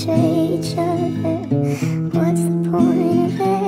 You of I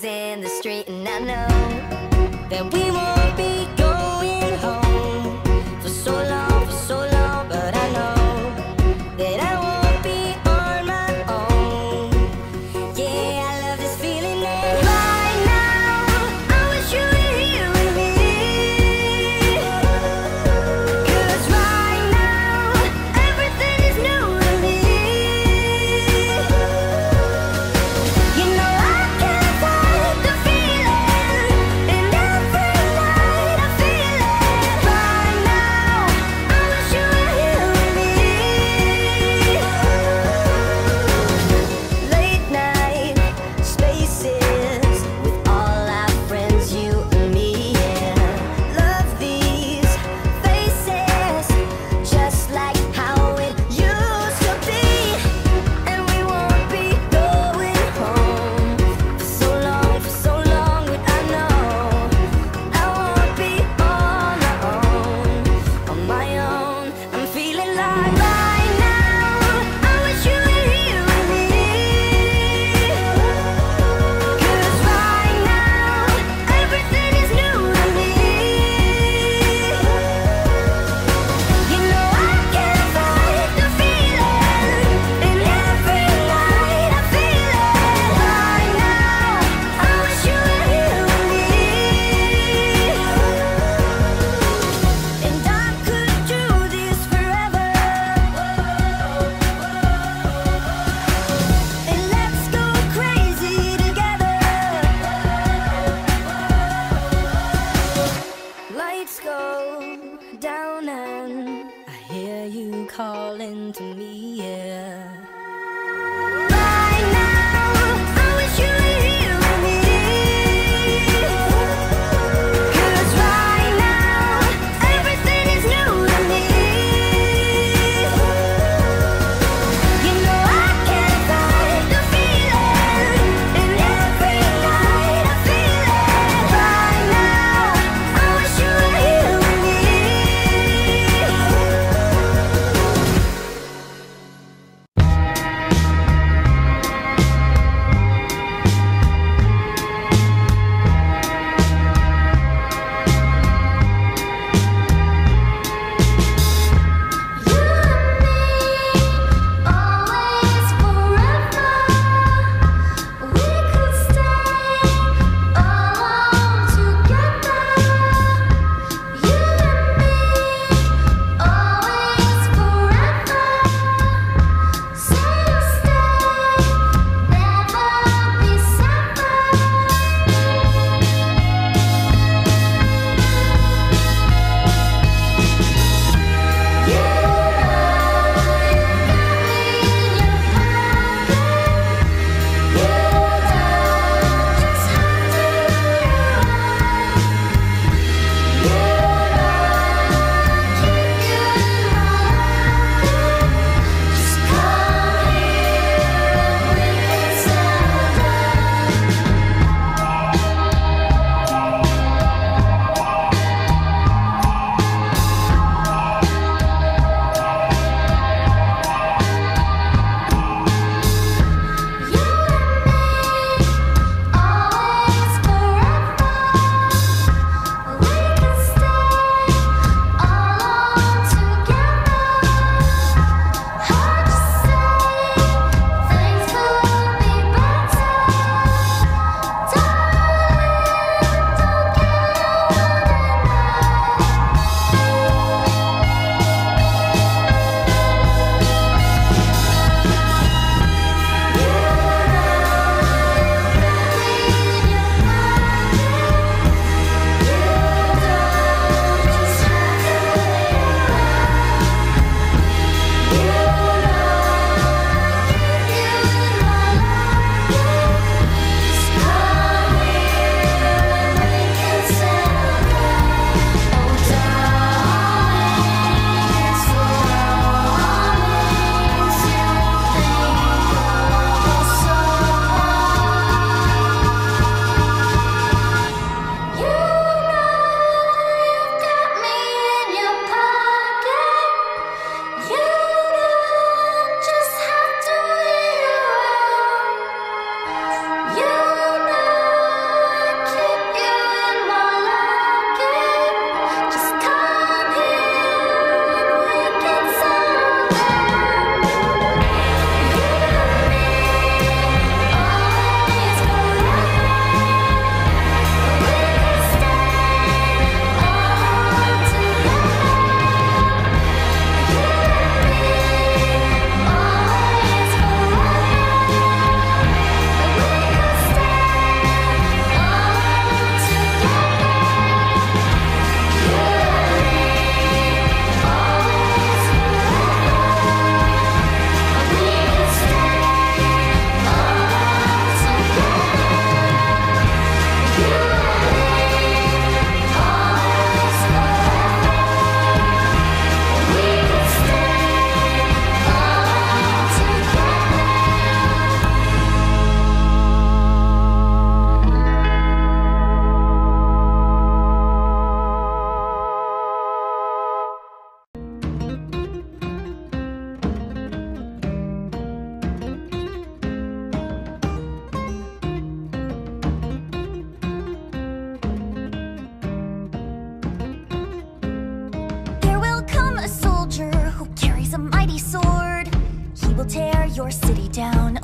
fight the feeling in every calling to me. will tear your city down.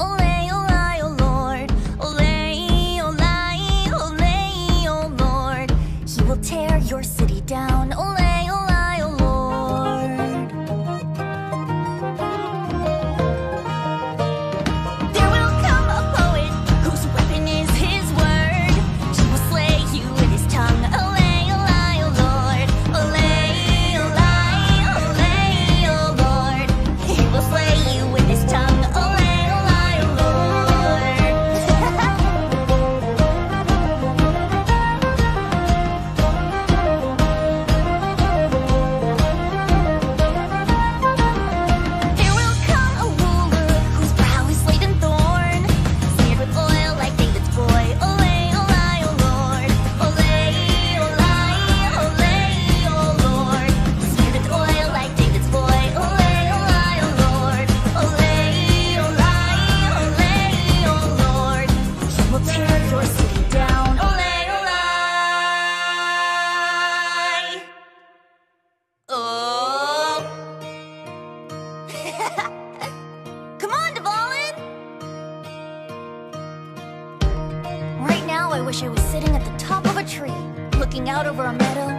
she was sitting at the top of a tree, looking out over a meadow